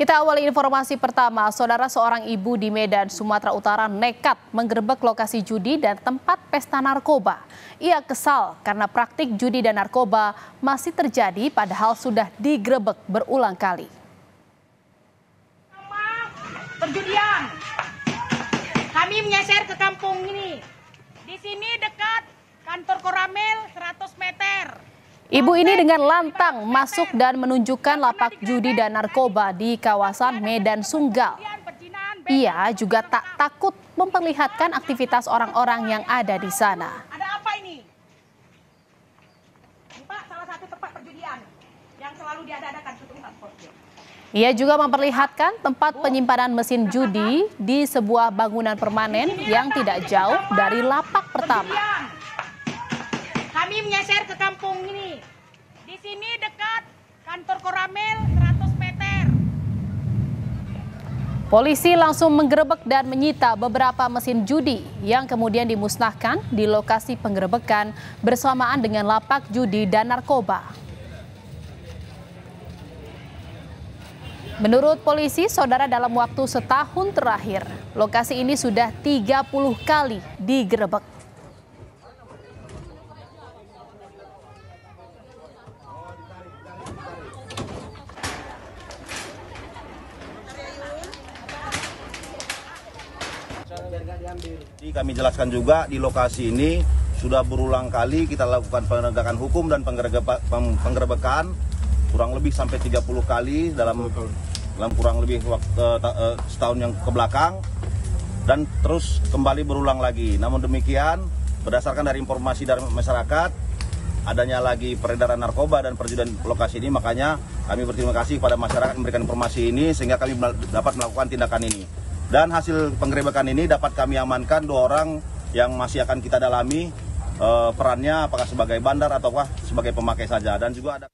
Kita awali informasi pertama, saudara seorang ibu di Medan, Sumatera Utara nekat menggerebek lokasi judi dan tempat pesta narkoba. Ia kesal karena praktik judi dan narkoba masih terjadi padahal sudah digerebek berulang kali. Perjudian. Kami menyeser ke kampung ini. Di sini dekat kantor Koramel 100 meter. Ibu ini dengan lantang masuk dan menunjukkan lapak judi dan narkoba di kawasan Medan Sunggal. Ia juga tak takut memperlihatkan aktivitas orang-orang yang ada di sana. Ada apa ini? Pak, salah satu tempat perjudian yang selalu diadakan Ia juga memperlihatkan tempat penyimpanan mesin judi di sebuah bangunan permanen yang tidak jauh dari lapak pertama. Kami menyeser ke kampung ini. Di sini dekat kantor Koramel 100 meter. Polisi langsung menggerebek dan menyita beberapa mesin judi yang kemudian dimusnahkan di lokasi penggerebekan bersamaan dengan lapak judi dan narkoba. Menurut polisi, saudara dalam waktu setahun terakhir, lokasi ini sudah 30 kali digerebek. Jadi kami jelaskan juga di lokasi ini sudah berulang kali kita lakukan penegakan hukum dan penggerebekan kurang lebih sampai 30 kali dalam dalam kurang lebih waktu uh, setahun yang ke belakang dan terus kembali berulang lagi. Namun demikian berdasarkan dari informasi dari masyarakat adanya lagi peredaran narkoba dan perjudian lokasi ini makanya kami berterima kasih kepada masyarakat memberikan informasi ini sehingga kami dapat melakukan tindakan ini. Dan hasil penggerebekan ini dapat kami amankan dua orang yang masih akan kita dalami uh, perannya apakah sebagai bandar ataukah sebagai pemakai saja. Dan juga ada